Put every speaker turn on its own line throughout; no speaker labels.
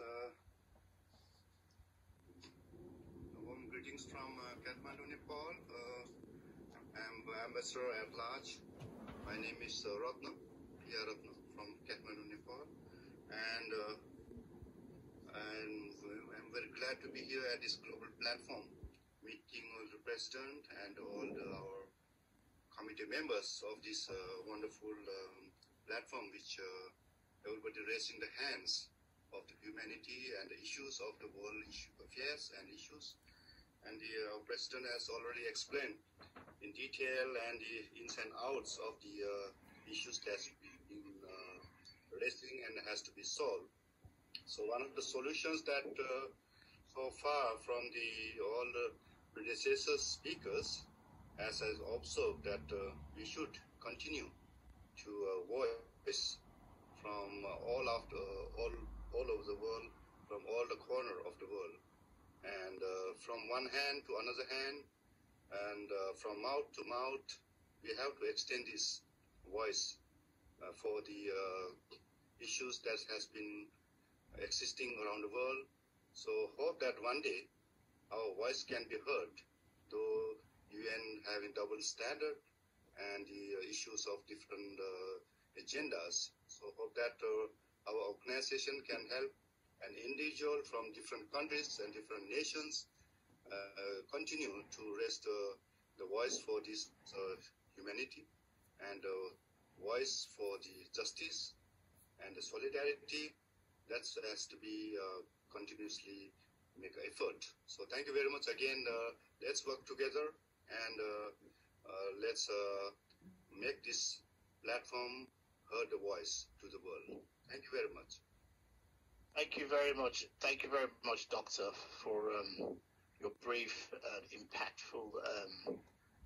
uh, warm greetings from uh, Kathmandu, Nepal. Uh, I'm ambassador at large. My name is uh, Ratna, Ratna from Kathmandu, Nepal. And uh, I'm, I'm, very glad to be here at this global platform, meeting all the president and all the, our committee members of this uh, wonderful um, platform, which everybody raising the hands of the humanity and the issues of the world issue, affairs and issues. And the uh, President has already explained in detail and the ins and outs of the uh, issues that's been uh, raising and has to be solved. So one of the solutions that uh, so far from the all the predecessor speakers, as I observed that uh, we should continue to uh, voice from uh, all of the, all all over the world, from all the corner of the world, and uh, from one hand to another hand, and uh, from mouth to mouth, we have to extend this voice uh, for the uh, issues that has been existing around the world. So hope that one day our voice can be heard, though UN having double standard and the uh, issues of different uh, agendas. So hope that our organization can help an individual from different countries and different nations uh, continue to raise the, the voice for this uh, humanity and the voice for the justice and the solidarity that has to be uh, continuously make effort. So thank you very much again. let's work together and let's make this platform heard the voice to the world. Thank you very much.
Thank you very much. Thank you very much, Doctor, for um, your brief and impactful um,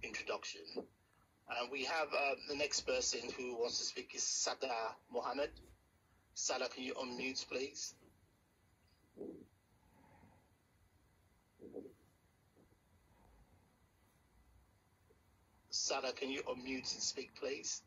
introduction. And we have uh, the next person who wants to speak is Sada Mohammed. Sada, can you unmute, please? Sada, can you unmute and speak, please?